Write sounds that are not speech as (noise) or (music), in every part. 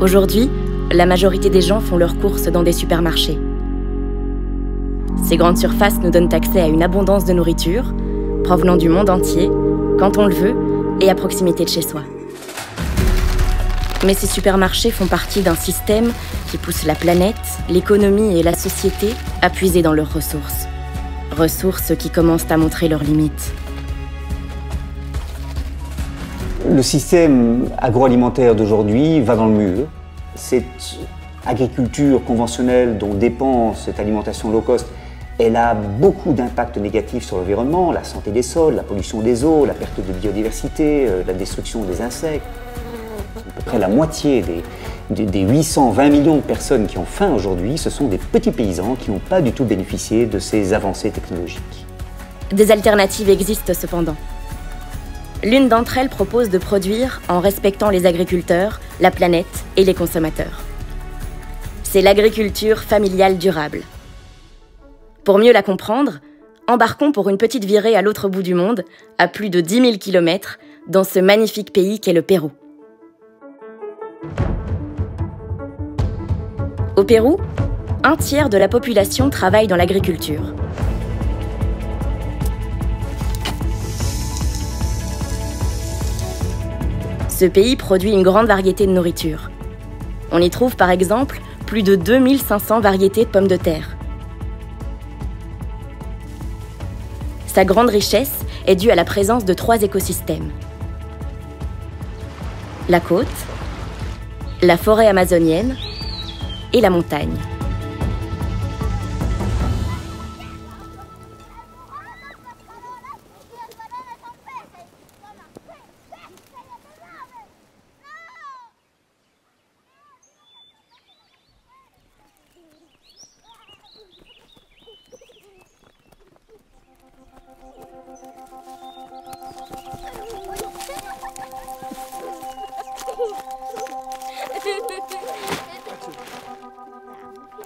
Aujourd'hui, la majorité des gens font leurs courses dans des supermarchés. Ces grandes surfaces nous donnent accès à une abondance de nourriture, provenant du monde entier, quand on le veut et à proximité de chez soi. Mais ces supermarchés font partie d'un système qui pousse la planète, l'économie et la société à puiser dans leurs ressources. Ressources qui commencent à montrer leurs limites. Le système agroalimentaire d'aujourd'hui va dans le mur. Cette agriculture conventionnelle dont dépend cette alimentation low cost, elle a beaucoup d'impacts négatifs sur l'environnement, la santé des sols, la pollution des eaux, la perte de biodiversité, euh, la destruction des insectes. À peu près la moitié des, des 820 millions de personnes qui ont faim aujourd'hui, ce sont des petits paysans qui n'ont pas du tout bénéficié de ces avancées technologiques. Des alternatives existent cependant. L'une d'entre elles propose de produire en respectant les agriculteurs, la planète et les consommateurs. C'est l'agriculture familiale durable. Pour mieux la comprendre, embarquons pour une petite virée à l'autre bout du monde, à plus de 10 000 km, dans ce magnifique pays qu'est le Pérou. Au Pérou, un tiers de la population travaille dans l'agriculture. Ce pays produit une grande variété de nourriture. On y trouve par exemple plus de 2500 variétés de pommes de terre. Sa grande richesse est due à la présence de trois écosystèmes. La côte, la forêt amazonienne et la montagne.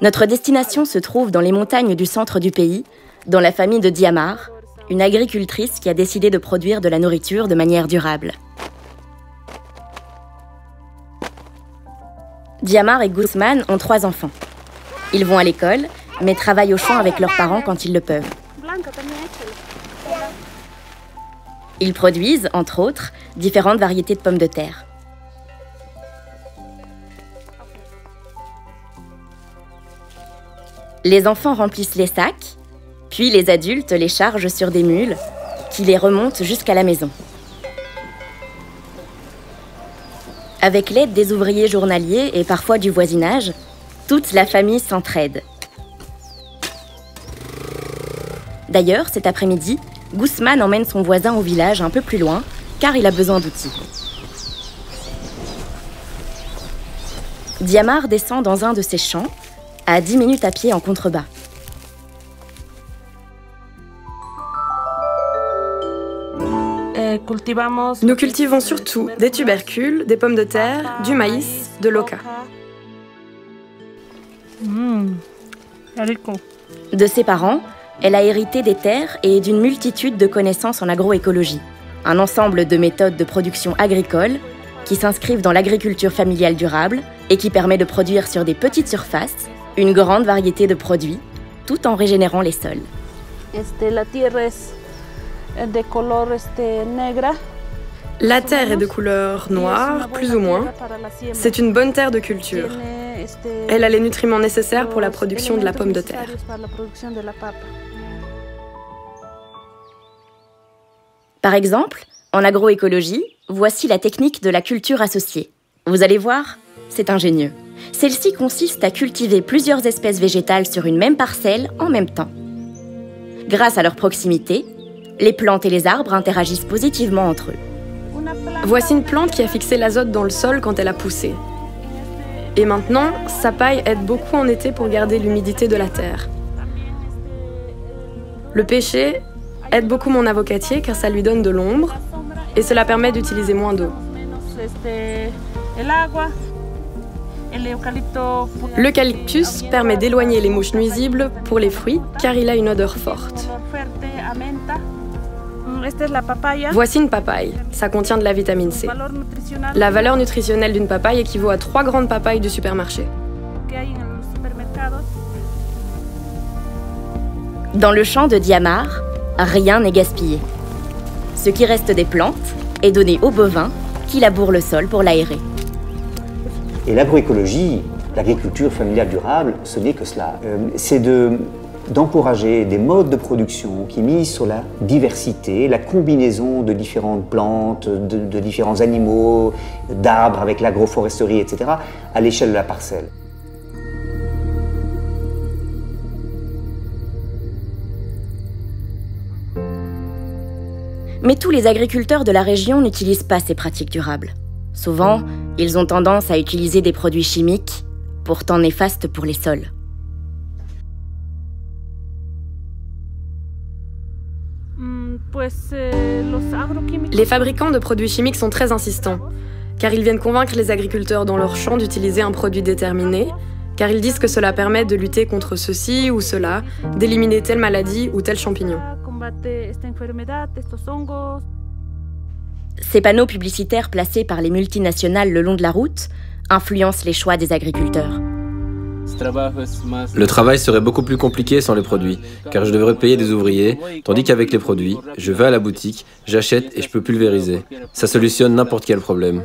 Notre destination se trouve dans les montagnes du centre du pays, dans la famille de Diamar, une agricultrice qui a décidé de produire de la nourriture de manière durable. Diamar et Guzman ont trois enfants. Ils vont à l'école, mais travaillent au champ avec leurs parents quand ils le peuvent. Ils produisent, entre autres, différentes variétés de pommes de terre. Les enfants remplissent les sacs, puis les adultes les chargent sur des mules qui les remontent jusqu'à la maison. Avec l'aide des ouvriers journaliers et parfois du voisinage, toute la famille s'entraide. D'ailleurs, cet après-midi, Guzman emmène son voisin au village un peu plus loin, car il a besoin d'outils. Diamar descend dans un de ses champs à 10 minutes à pied en contrebas. Nous cultivons surtout des tubercules, des pommes de terre, du maïs, de l'oca. De ses parents, elle a hérité des terres et d'une multitude de connaissances en agroécologie, un ensemble de méthodes de production agricole qui s'inscrivent dans l'agriculture familiale durable et qui permet de produire sur des petites surfaces une grande variété de produits, tout en régénérant les sols. La terre est de couleur noire, plus ou moins. C'est une bonne terre de culture. Elle a les nutriments nécessaires pour la production de la pomme de terre. Par exemple, en agroécologie, voici la technique de la culture associée. Vous allez voir, c'est ingénieux. Celle-ci consiste à cultiver plusieurs espèces végétales sur une même parcelle en même temps. Grâce à leur proximité, les plantes et les arbres interagissent positivement entre eux. Voici une plante qui a fixé l'azote dans le sol quand elle a poussé. Et maintenant, sa paille aide beaucoup en été pour garder l'humidité de la terre. Le pêcher aide beaucoup mon avocatier car ça lui donne de l'ombre et cela permet d'utiliser moins d'eau. L'eucalyptus permet d'éloigner les mouches nuisibles pour les fruits car il a une odeur forte. Voici une papaye. Ça contient de la vitamine C. La valeur nutritionnelle d'une papaye équivaut à trois grandes papayes du supermarché. Dans le champ de Diamar, rien n'est gaspillé. Ce qui reste des plantes est donné aux bovins qui labourent le sol pour l'aérer. Et l'agroécologie, l'agriculture familiale durable, ce n'est que cela. Euh, c'est de d'encourager des modes de production qui misent sur la diversité, la combinaison de différentes plantes, de, de différents animaux, d'arbres avec l'agroforesterie, etc., à l'échelle de la parcelle. Mais tous les agriculteurs de la région n'utilisent pas ces pratiques durables. Souvent, ils ont tendance à utiliser des produits chimiques, pourtant néfastes pour les sols. Eh, les fabricants de produits chimiques sont très insistants, car ils viennent convaincre les agriculteurs dans leur champ d'utiliser un produit déterminé, car ils disent que cela permet de lutter contre ceci ou cela, d'éliminer telle maladie ou tel champignon. Ces panneaux publicitaires placés par les multinationales le long de la route influencent les choix des agriculteurs. Le travail serait beaucoup plus compliqué sans les produits, car je devrais payer des ouvriers, tandis qu'avec les produits, je vais à la boutique, j'achète et je peux pulvériser. Ça solutionne n'importe quel problème.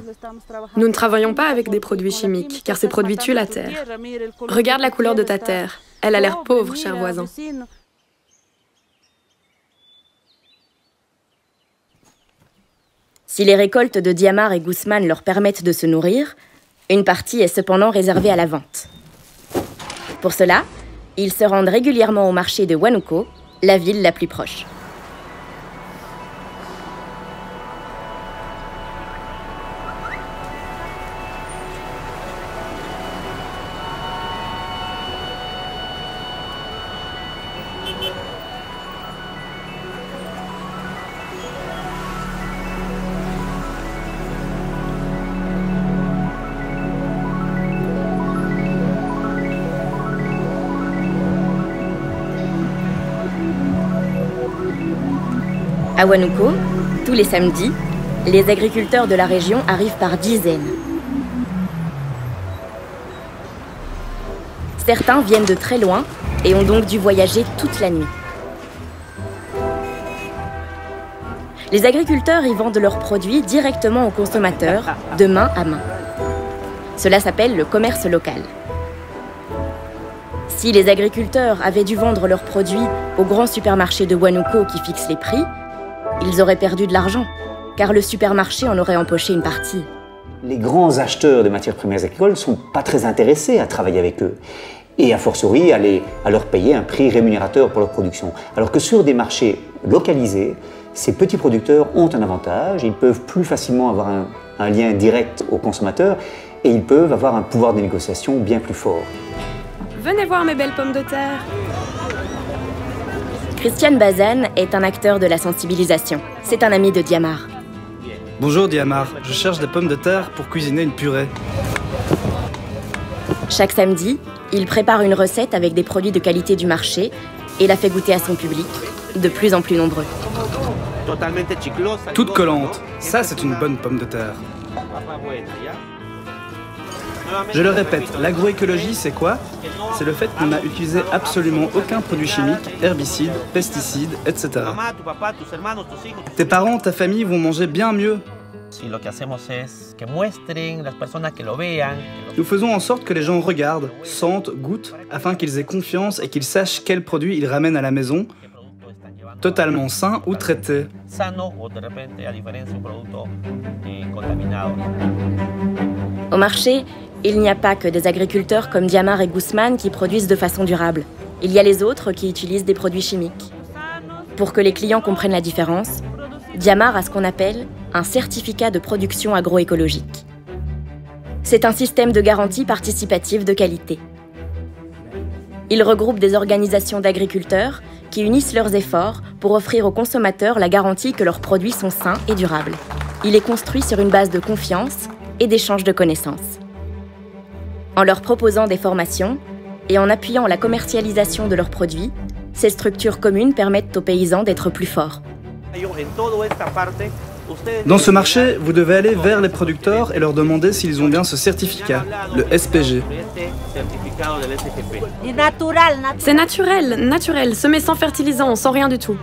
Nous ne travaillons pas avec des produits chimiques, car ces produits tuent la terre. Regarde la couleur de ta terre. Elle a l'air pauvre, cher voisin. Si les récoltes de Diamar et Guzman leur permettent de se nourrir, une partie est cependant réservée à la vente. Pour cela, ils se rendent régulièrement au marché de Huánuco, la ville la plus proche. À Huánuco, tous les samedis, les agriculteurs de la région arrivent par dizaines. Certains viennent de très loin et ont donc dû voyager toute la nuit. Les agriculteurs y vendent leurs produits directement aux consommateurs, de main à main. Cela s'appelle le commerce local. Si les agriculteurs avaient dû vendre leurs produits au grand supermarché de Huánuco qui fixe les prix, ils auraient perdu de l'argent, car le supermarché en aurait empoché une partie. Les grands acheteurs de matières premières agricoles ne sont pas très intéressés à travailler avec eux et a fortiori à, à leur payer un prix rémunérateur pour leur production. Alors que sur des marchés localisés, ces petits producteurs ont un avantage, ils peuvent plus facilement avoir un, un lien direct au consommateur et ils peuvent avoir un pouvoir de négociation bien plus fort. Venez voir mes belles pommes de terre. Christian Bazan est un acteur de la sensibilisation. C'est un ami de Diamar. Bonjour Diamar, je cherche des pommes de terre pour cuisiner une purée. Chaque samedi, il prépare une recette avec des produits de qualité du marché et la fait goûter à son public, de plus en plus nombreux. Toute collante, ça c'est une bonne pomme de terre. Je le répète, l'agroécologie, c'est quoi? C'est le fait qu'on n'a utilisé absolument aucun produit chimique, herbicide, pesticide, etc. Tes parents, ta famille vont manger bien mieux. Nous faisons en sorte que les gens regardent, sentent, goûtent, afin qu'ils aient confiance et qu'ils sachent quels produits ils ramènent à la maison, totalement sains ou traités. Au marché, il n'y a pas que des agriculteurs comme Diamar et Guzman qui produisent de façon durable. Il y a les autres qui utilisent des produits chimiques. Pour que les clients comprennent la différence, Diamar a ce qu'on appelle un certificat de production agroécologique. C'est un système de garantie participative de qualité. Il regroupe des organisations d'agriculteurs qui unissent leurs efforts pour offrir aux consommateurs la garantie que leurs produits sont sains et durables. Il est construit sur une base de confiance et d'échange de connaissances. En leur proposant des formations et en appuyant la commercialisation de leurs produits, ces structures communes permettent aux paysans d'être plus forts. Dans ce marché, vous devez aller vers les producteurs et leur demander s'ils ont bien ce certificat, le SPG. C'est naturel, naturel, semé sans fertilisant, sans rien du tout.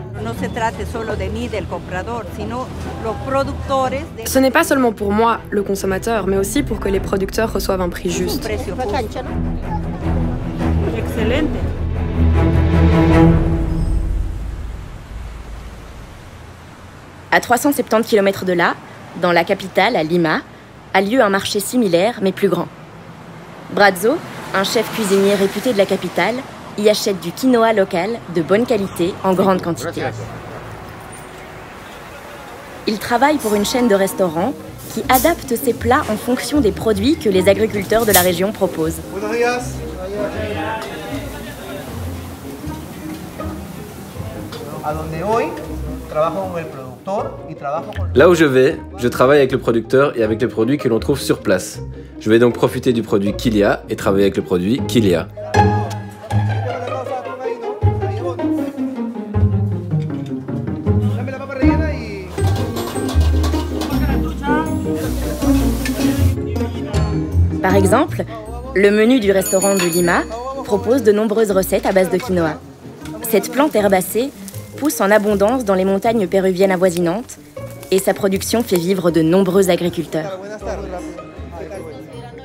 Ce n'est pas seulement pour moi, le consommateur, mais aussi pour que les producteurs reçoivent un prix juste. À 370 km de là, dans la capitale, à Lima, a lieu un marché similaire mais plus grand. Brazzo, un chef cuisinier réputé de la capitale, y achète du quinoa local de bonne qualité en grande quantité. Il travaille pour une chaîne de restaurants qui adapte ses plats en fonction des produits que les agriculteurs de la région proposent. Là où je vais, je travaille avec le producteur et avec les produits que l'on trouve sur place. Je vais donc profiter du produit Kilia et travailler avec le produit Kilia. Par exemple, le menu du restaurant de Lima propose de nombreuses recettes à base de quinoa. Cette plante herbacée pousse en abondance dans les montagnes péruviennes avoisinantes et sa production fait vivre de nombreux agriculteurs.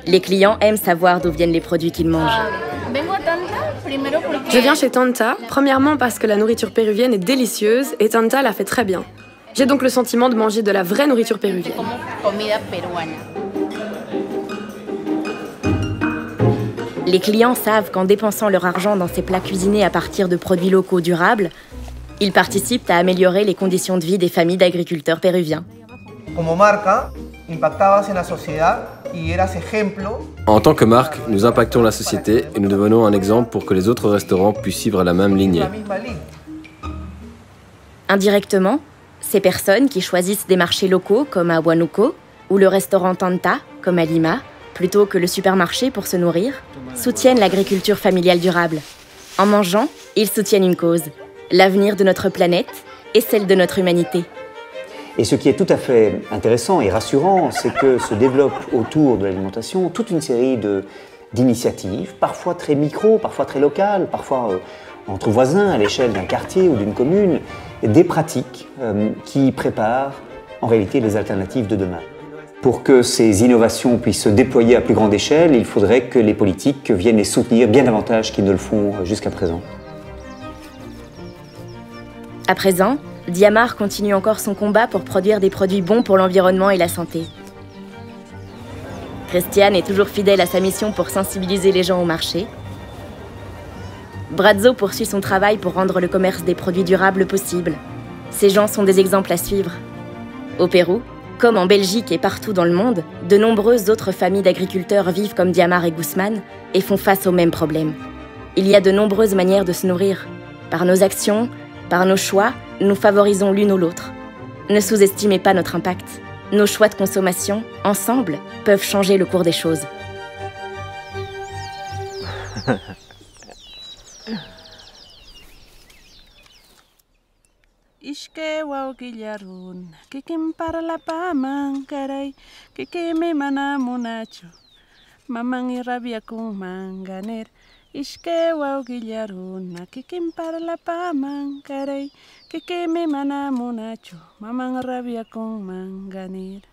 Les clients aiment savoir d'où viennent les produits qu'ils mangent. Je viens chez Tanta, premièrement parce que la nourriture péruvienne est délicieuse et Tanta la fait très bien. J'ai donc le sentiment de manger de la vraie nourriture péruvienne. Les clients savent qu'en dépensant leur argent dans ces plats cuisinés à partir de produits locaux durables, ils participent à améliorer les conditions de vie des familles d'agriculteurs péruviens. En tant que marque, nous impactons la société et nous devenons un exemple pour que les autres restaurants puissent suivre la même lignée. Indirectement, ces personnes qui choisissent des marchés locaux comme à Huánuco ou le restaurant Tanta comme à Lima, plutôt que le supermarché pour se nourrir, soutiennent l'agriculture familiale durable. En mangeant, ils soutiennent une cause, l'avenir de notre planète et celle de notre humanité. Et ce qui est tout à fait intéressant et rassurant, c'est que se développe autour de l'alimentation toute une série d'initiatives, parfois très micro, parfois très locales, parfois euh, entre voisins à l'échelle d'un quartier ou d'une commune, des pratiques euh, qui préparent en réalité les alternatives de demain. Pour que ces innovations puissent se déployer à plus grande échelle, il faudrait que les politiques viennent les soutenir bien davantage qu'ils ne le font jusqu'à présent. À présent, Diamar continue encore son combat pour produire des produits bons pour l'environnement et la santé. Christiane est toujours fidèle à sa mission pour sensibiliser les gens au marché. Brazzo poursuit son travail pour rendre le commerce des produits durables possible. Ces gens sont des exemples à suivre. Au Pérou, comme en Belgique et partout dans le monde, de nombreuses autres familles d'agriculteurs vivent comme Diamar et Guzman et font face aux mêmes problèmes. Il y a de nombreuses manières de se nourrir. Par nos actions, par nos choix, nous favorisons l'une ou l'autre. Ne sous-estimez pas notre impact. Nos choix de consommation, ensemble, peuvent changer le cours des choses. (laughs) Wau kikim ishke wau gilarun, kikim para la pamang caray, que me mana munacho, mamang rabia con manganer.